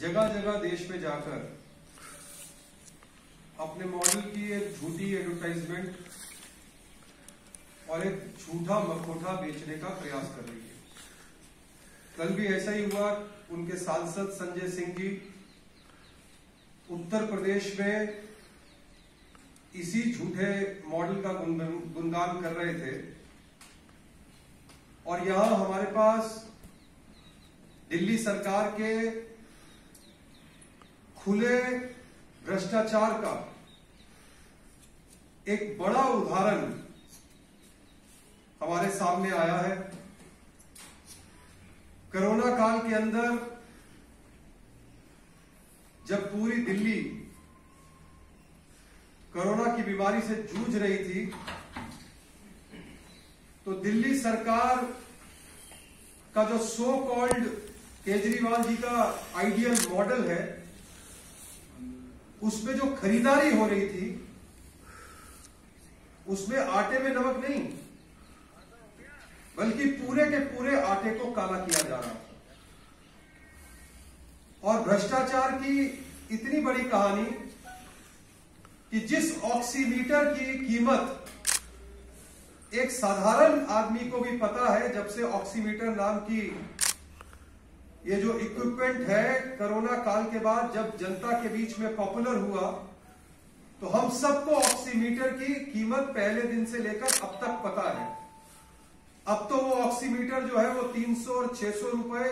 जगह जगह देश में जाकर अपने मॉडल की एक झूठी एडवर्टाइजमेंट और एक झूठा मखोटा बेचने का प्रयास कर रही है। कल भी ऐसा ही हुआ, उनके सांसद संजय सिंह जी उत्तर प्रदेश में इसी झूठे मॉडल का गुणगान कर रहे थे। और यहाँ हमारे पास दिल्ली सरकार के खुले भ्रष्टाचार का एक बड़ा उदाहरण हमारे सामने आया है। कोरोना काल के अंदर जब पूरी दिल्ली कोरोना की बीमारी से जूझ रही थी तो दिल्ली सरकार का जो सो कॉल्ड केजरीवाल जी का आइडियल मॉडल है उसमें जो खरीदारी हो रही थी, उसमें आटे में नमक नहीं, बल्कि पूरे के पूरे आटे को काला किया जा रहा था। और भ्रष्टाचार की इतनी बड़ी कहानी कि जिस ऑक्सीमीटर की कीमत एक साधारण आदमी को भी पता है, जब से ऑक्सीमीटर नाम की ये जो इक्विपमेंट है कोरोना काल के बाद जब जनता के बीच में पॉपुलर हुआ तो हम सबको ऑक्सीमीटर की कीमत पहले दिन से लेकर अब तक पता है। अब तो वो ऑक्सीमीटर जो है वो 300 और 600 रुपए,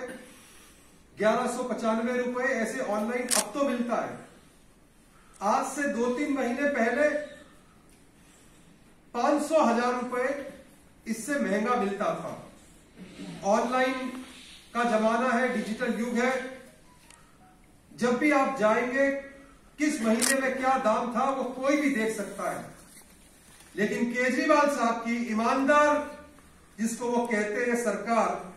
ग्यारह सौ पचानवे रुपए ऐसे ऑनलाइन अब तो मिलता है। आज से दो तीन महीने पहले पाँच सौ हज़ार रुपए इससे महँगा मिलता था। ऑनलाइन का जमाना है डिजिटल युग है। जब भी आप जाएँगे, किस महीने में क्या दाम था, वो कोई भी देख सकता है। लेकिन केजरीवाल साहब की ईमानदार, जिसको वो कहते हैं सरकार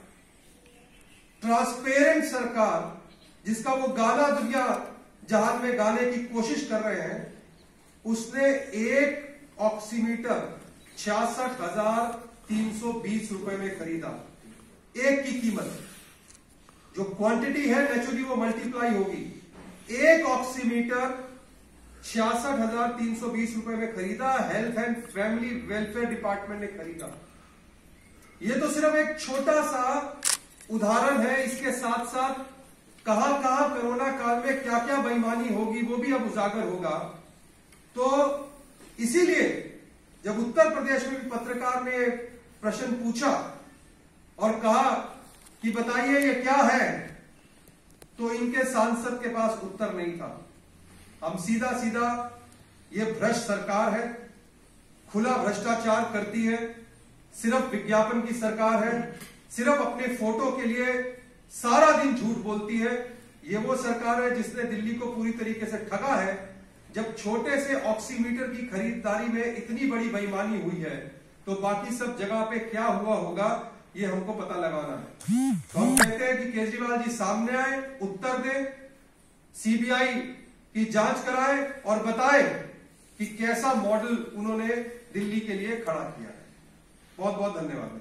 ट्रांसपेरेंट सरकार, जिसका वो गाना दुनिया जहान में गाने की कोशिश कर रहे हैं, उसने एक ऑक्सीमीटर छियासठ हज़ार तीन सौ बीस रुपए में खरीदा। एक की कीमत। जो क्वांटिटी है नेचुरली वो मल्टीप्लाई होगी। एक ऑक्सीमीटर छियासठ हज़ार तीन सौ बीस रुपए में खरीदा health and family welfare department ने खरीदा। ये तो सिर्फ़ एक छोटा सा उदाहरण है, इसके साथ साथ कहाँ कहाँ कोरोना काल में क्या क्या बेईमानी होगी, वो भी अब उजागर होगा। तो इसीलिए जब उत्तर प्रदेश में भी पत्रकार ने प्रश्न पूछा और कहा कि बताइए ये क्या है? तो इनके सांसद के पास उत्तर नहीं था। हम सीधा सीधा ये भ्रष्ट सरकार है, खुला भ्रष्टाचार करती है, सिर्फ़ विज्ञापन की सरकार है, सिर्फ़ अपने फ़ोटो के लिए सारा दिन झूठ बोलती है। ये वो सरकार है जिसने दिल्ली को पूरी तरीके से ठगा है, जब छोटे से ऑक्सीमीटर की खरीदारी में इतनी बड़ी बेईमानी हुई है। तो बाकी सब जगह पे क्या हुआ होगा? ये हमको पता लगाना है। तो हम कहते हैं कि केजरीवाल जी सामने आए, उत्तर दे सीबीआई की जाँच कराए और बताए कि कैसा मॉडल उन्होंने दिल्ली के लिए खड़ा किया है। बहुत बहुत धन्यवाद